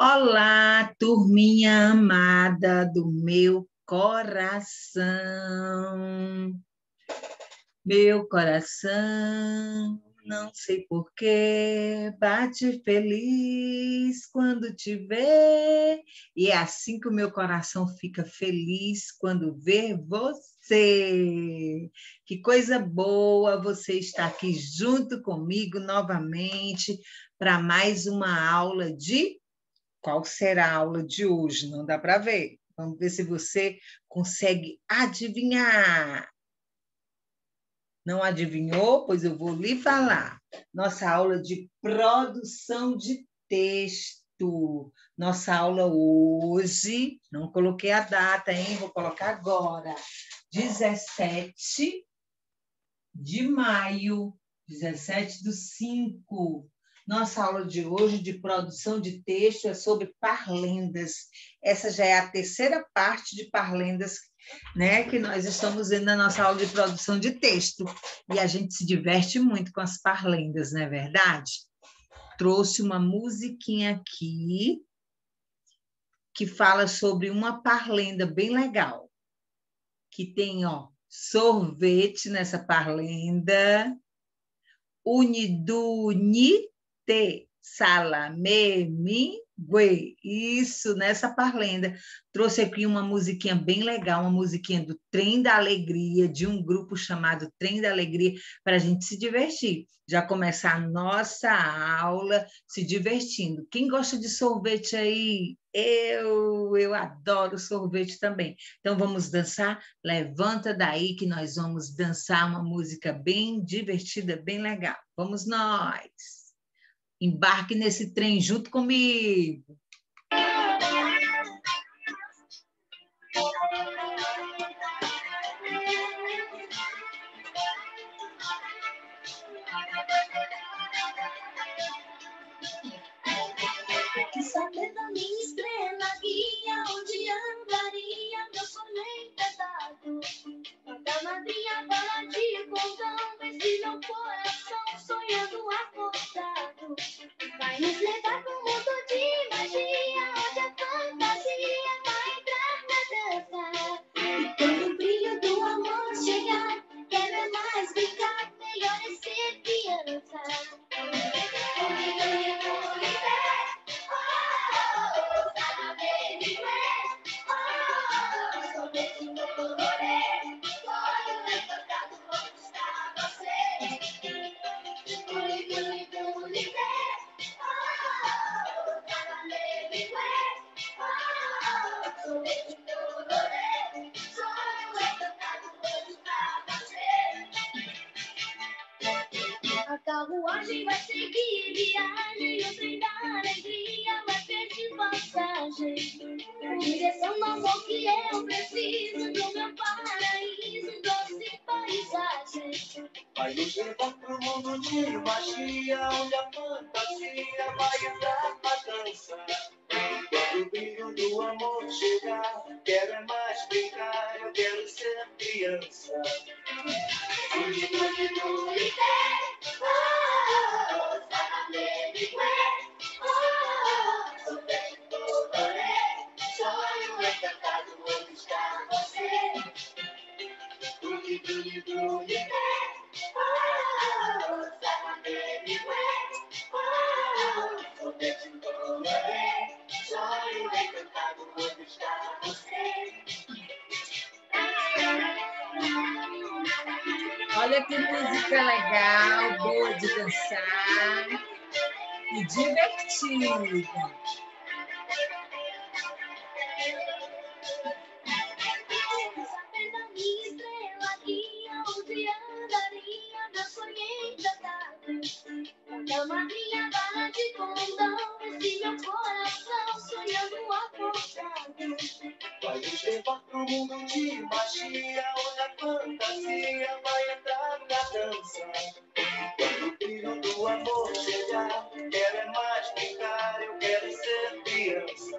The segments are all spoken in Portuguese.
Olá, turminha amada do meu coração. Meu coração, não sei porquê, bate feliz quando te vê. E é assim que o meu coração fica feliz quando vê você. Que coisa boa você estar aqui junto comigo novamente para mais uma aula de qual será a aula de hoje? Não dá para ver. Vamos ver se você consegue adivinhar. Não adivinhou? Pois eu vou lhe falar. Nossa aula de produção de texto. Nossa aula hoje, não coloquei a data, hein? Vou colocar agora. 17 de maio, 17 do 5 nossa aula de hoje de produção de texto é sobre parlendas. Essa já é a terceira parte de parlendas né, que nós estamos vendo na nossa aula de produção de texto. E a gente se diverte muito com as parlendas, não é verdade? Trouxe uma musiquinha aqui que fala sobre uma parlenda bem legal. Que tem, ó, sorvete nessa parlenda, uniduni te, salame, mi, gue. Isso, nessa parlenda. Trouxe aqui uma musiquinha bem legal, uma musiquinha do Trem da Alegria, de um grupo chamado Trem da Alegria, para a gente se divertir. Já começar a nossa aula se divertindo. Quem gosta de sorvete aí? Eu, eu adoro sorvete também. Então vamos dançar? Levanta daí que nós vamos dançar uma música bem divertida, bem legal. Vamos nós! Embarque nesse trem junto comigo. Carruagem vai seguir viagem, o trem da alegria vai pedir passagem. Direção do amor que eu preciso, do meu paraíso, doce paisagem. Vai nos levar pro mundo de magia, onde a fantasia vai entrar na dança. O brilho do amor chegar, quero é mais brincar, eu quero ser criança. Olha que música legal, boa de dançar e divertida. Da madrinha bala de condão, esse meu coração sonhando acordado. Nos levar pro mundo de magia, onde a fantasia Quando o brilho do amor chegar, quero mais brincar, eu quero ser criança.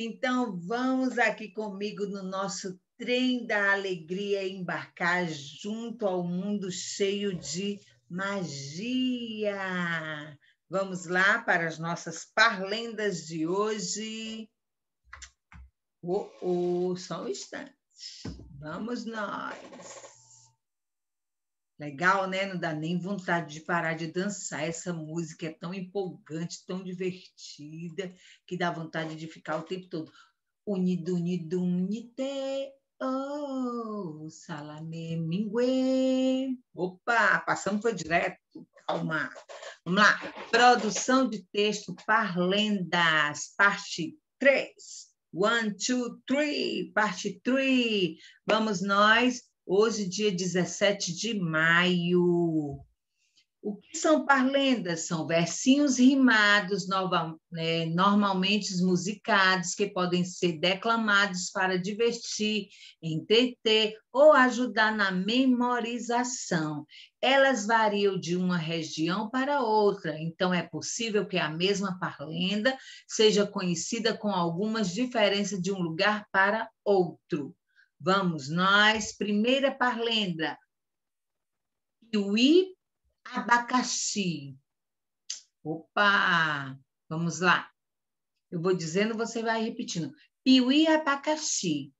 Então, vamos aqui comigo no nosso trem da alegria embarcar junto ao mundo cheio de magia. Vamos lá para as nossas parlendas de hoje. Oh, oh, só um instante. Vamos nós. Legal, né? Não dá nem vontade de parar de dançar. Essa música é tão empolgante, tão divertida, que dá vontade de ficar o tempo todo. Unido, unido, oh, salame, mingue. Opa, passamos foi direto. Calma. Vamos lá. Produção de texto Parlendas, parte 3. One, two, three, parte 3. Vamos nós Hoje, dia 17 de maio. O que são parlendas? São versinhos rimados, nova, né, normalmente musicados, que podem ser declamados para divertir, entreter ou ajudar na memorização. Elas variam de uma região para outra, então é possível que a mesma parlenda seja conhecida com algumas diferenças de um lugar para outro. Vamos nós, primeira parlenda. Piuí, abacaxi. Opa, vamos lá. Eu vou dizendo, você vai repetindo. Piuí, abacaxi.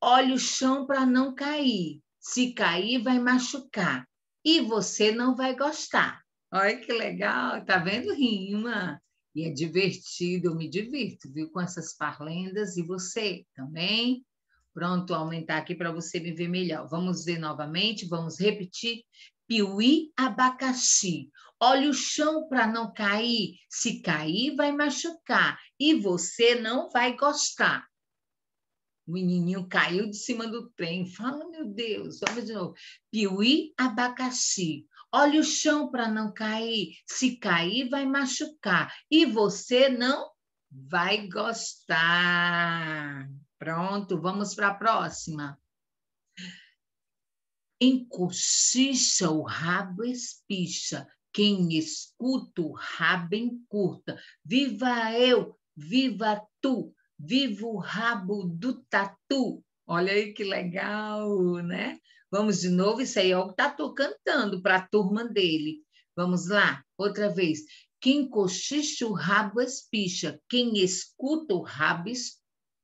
Olha o chão para não cair. Se cair, vai machucar. E você não vai gostar. Olha que legal, tá vendo? Rima. E é divertido, eu me divirto, viu, com essas parlendas. E você também? Pronto, aumentar aqui para você me ver melhor. Vamos ver novamente, vamos repetir. Piuí, abacaxi. Olha o chão para não cair. Se cair, vai machucar. E você não vai gostar. O menininho caiu de cima do trem. Fala, meu Deus. Vamos de novo. Piuí, abacaxi. Olha o chão para não cair. Se cair, vai machucar. E você não vai gostar. Pronto, vamos para a próxima. Encoxicha o rabo espicha, quem escuta o rabo encurta. Viva eu, viva tu, viva o rabo do tatu. Olha aí que legal, né? Vamos de novo, isso aí é o Tatu cantando para a turma dele. Vamos lá, outra vez. Quem cochicha o rabo espicha, quem escuta o rabo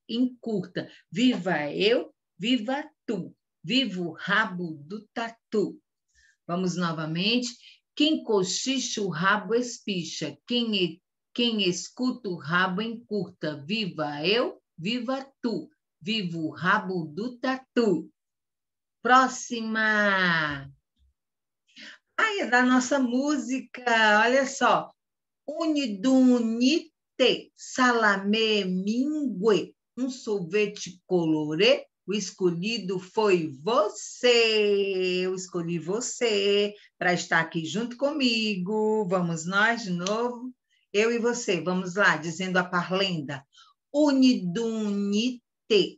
encurta. Viva eu, viva tu. Viva o rabo do tatu. Vamos novamente. Quem cochicha o rabo espicha. Quem, quem escuta o rabo encurta. Viva eu, viva tu. Viva o rabo do tatu. Próxima. Ai, é da nossa música. Olha só. Unidunite, salame, mingue um sorvete colorê, o escolhido foi você. Eu escolhi você para estar aqui junto comigo. Vamos nós de novo? Eu e você, vamos lá, dizendo a parlenda. Unidunite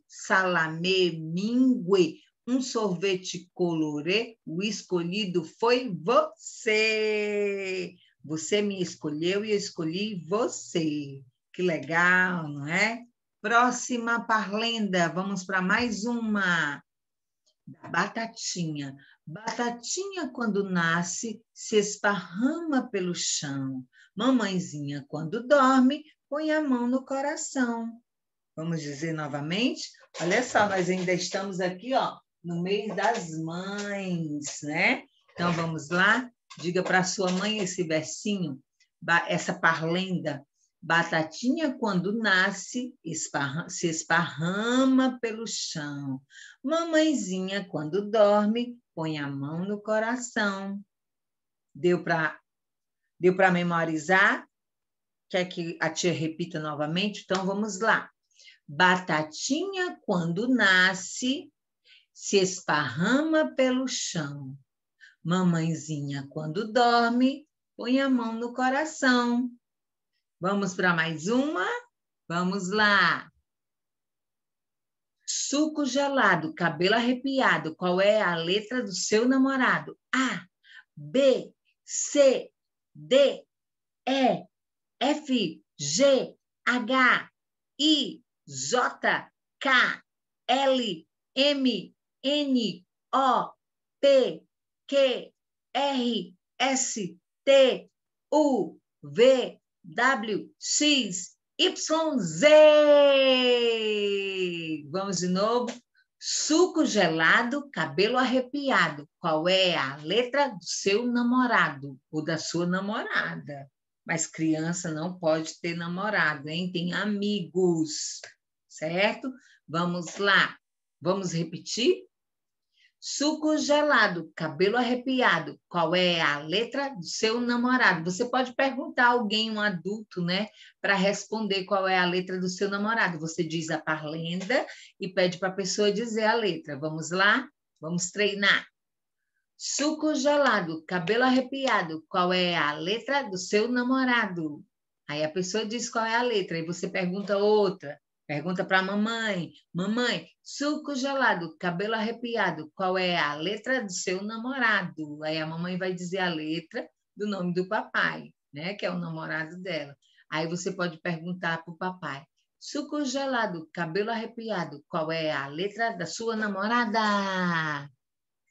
salame mingue, um sorvete colorê, o escolhido foi você. Você me escolheu e eu escolhi você. Que legal, não é? Próxima parlenda, vamos para mais uma. Batatinha. Batatinha, quando nasce, se esparrama pelo chão. Mamãezinha, quando dorme, põe a mão no coração. Vamos dizer novamente? Olha só, nós ainda estamos aqui, ó, no mês das mães, né? Então vamos lá, diga para sua mãe esse versinho, essa parlenda. Batatinha, quando nasce, esparra, se esparrama pelo chão. Mamãezinha, quando dorme, põe a mão no coração. Deu para deu para memorizar? Quer que a tia repita novamente? Então vamos lá. Batatinha, quando nasce, se esparrama pelo chão. Mamãezinha, quando dorme, põe a mão no coração. Vamos para mais uma? Vamos lá. Suco gelado, cabelo arrepiado. Qual é a letra do seu namorado? A, B, C, D, E, F, G, H, I, J, K, L, M, N, O, P, Q, R, S, T, U, V, W, X, Y, Z. Vamos de novo. Suco gelado, cabelo arrepiado. Qual é a letra do seu namorado ou da sua namorada? Mas criança não pode ter namorado, hein? Tem amigos, certo? Vamos lá. Vamos repetir? Suco gelado, cabelo arrepiado. Qual é a letra do seu namorado? Você pode perguntar a alguém, um adulto, né, para responder qual é a letra do seu namorado. Você diz a parlenda e pede para a pessoa dizer a letra. Vamos lá? Vamos treinar. Suco gelado, cabelo arrepiado. Qual é a letra do seu namorado? Aí a pessoa diz qual é a letra e você pergunta outra. Pergunta para a mamãe: Mamãe, suco gelado, cabelo arrepiado, qual é a letra do seu namorado? Aí a mamãe vai dizer a letra do nome do papai, né? Que é o namorado dela. Aí você pode perguntar para o papai: Suco gelado, cabelo arrepiado, qual é a letra da sua namorada?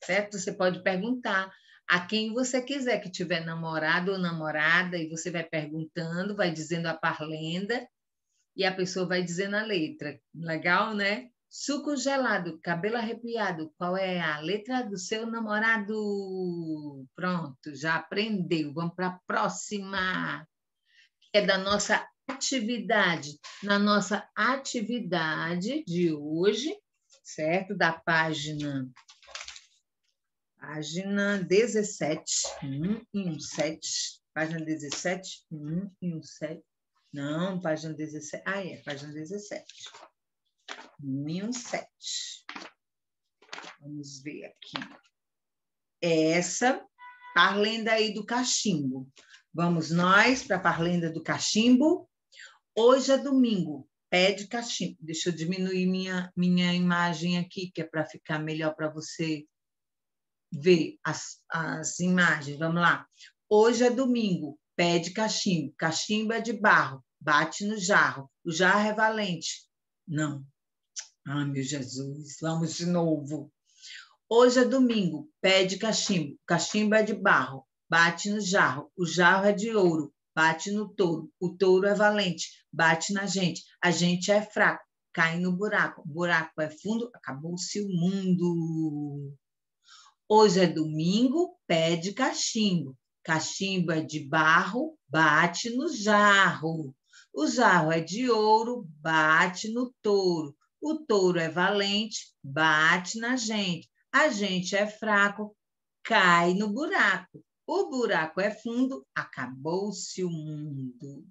Certo? Você pode perguntar a quem você quiser que tiver namorado ou namorada, e você vai perguntando, vai dizendo a parlenda e a pessoa vai dizendo a letra. Legal, né? Suco gelado, cabelo arrepiado. Qual é a letra do seu namorado? Pronto, já aprendeu. Vamos para a próxima, que é da nossa atividade. Na nossa atividade de hoje, certo? Da página página 17, 1 e 1, 7. Página 17, 1 e 1, 7. Não, página 17. Ah, é, página 17. 1007. Vamos ver aqui. Essa parlenda aí do cachimbo. Vamos nós para a parlenda do cachimbo. Hoje é domingo, pé de cachimbo. Deixa eu diminuir minha, minha imagem aqui, que é para ficar melhor para você ver as, as imagens. Vamos lá. Hoje é domingo, pede cachimbo. Cachimbo é de barro, bate no jarro. O jarro é valente. Não. Ah, meu Jesus, vamos de novo. Hoje é domingo, pede cachimbo. Cachimbo é de barro, bate no jarro. O jarro é de ouro, bate no touro. O touro é valente, bate na gente. A gente é fraco, cai no buraco. O buraco é fundo, acabou-se o mundo. Hoje é domingo, pede cachimbo. Cachimbo é de barro, bate no jarro. O jarro é de ouro, bate no touro. O touro é valente, bate na gente. A gente é fraco, cai no buraco. O buraco é fundo, acabou-se o mundo.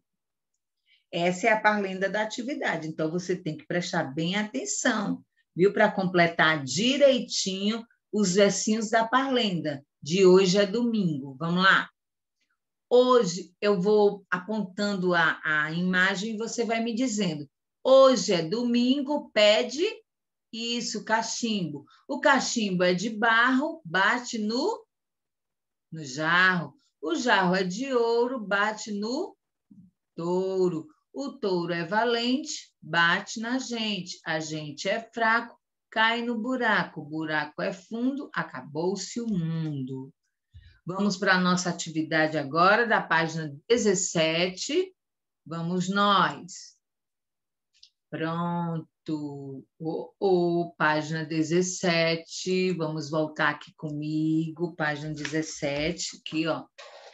Essa é a parlenda da atividade, então você tem que prestar bem atenção, viu? Para completar direitinho os versinhos da parlenda de hoje é domingo. Vamos lá? Hoje eu vou apontando a, a imagem e você vai me dizendo. Hoje é domingo, pede isso, cachimbo. O cachimbo é de barro, bate no, no jarro. O jarro é de ouro, bate no touro. O touro é valente, bate na gente. A gente é fraco, cai no buraco. O buraco é fundo, acabou-se o mundo. Vamos para a nossa atividade agora, da página 17. Vamos nós. Pronto. O, o, página 17. Vamos voltar aqui comigo, página 17, aqui, ó,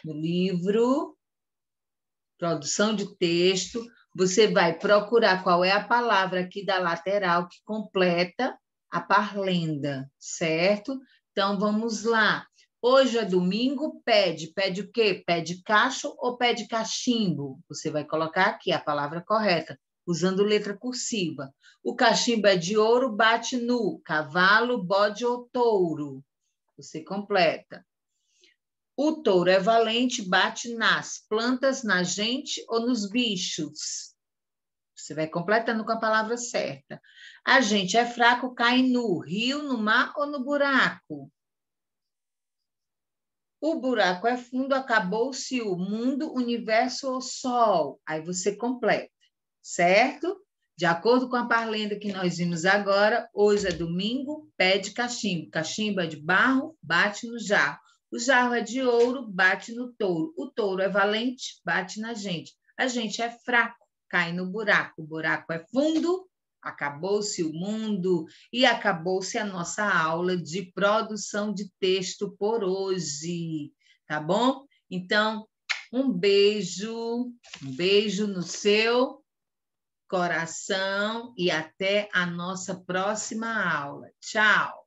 no livro. Produção de texto, você vai procurar qual é a palavra aqui da lateral que completa a parlenda, certo? Então vamos lá. Hoje é domingo, pede. Pede o quê? Pede cacho ou pede cachimbo? Você vai colocar aqui a palavra correta, usando letra cursiva. O cachimbo é de ouro, bate no cavalo, bode ou touro. Você completa. O touro é valente, bate nas plantas, na gente ou nos bichos. Você vai completando com a palavra certa. A gente é fraco, cai no rio, no mar ou no buraco. O buraco é fundo, acabou-se o mundo, universo ou sol. Aí você completa, certo? De acordo com a parlenda que nós vimos agora, hoje é domingo, pede cachimbo. Cachimbo é de barro, bate no jarro. O jarro é de ouro, bate no touro. O touro é valente, bate na gente. A gente é fraco, cai no buraco. O buraco é fundo, acabou-se o mundo e acabou-se a nossa aula de produção de texto por hoje, tá bom? Então, um beijo, um beijo no seu coração e até a nossa próxima aula. Tchau!